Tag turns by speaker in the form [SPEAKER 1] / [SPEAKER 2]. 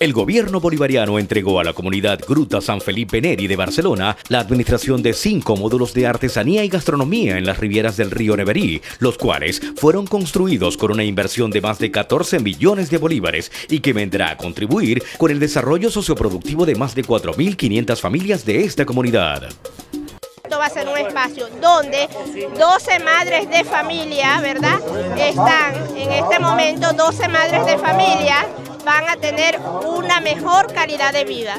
[SPEAKER 1] El gobierno bolivariano entregó a la comunidad Gruta San Felipe Neri de Barcelona la administración de cinco módulos de artesanía y gastronomía en las rivieras del río Neverí, los cuales fueron construidos con una inversión de más de 14 millones de bolívares y que vendrá a contribuir con el desarrollo socioproductivo de más de 4.500 familias de esta comunidad
[SPEAKER 2] va a ser un espacio donde 12 madres de familia, ¿verdad? Están en este momento 12 madres de familia van a tener una mejor calidad de vida.